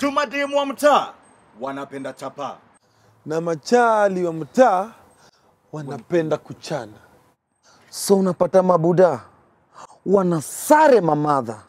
Jumademu wa mtaa wanapenda chapa. na machali wa mtaa wanapenda kuchana. So unapata mabuda wanasare mamadha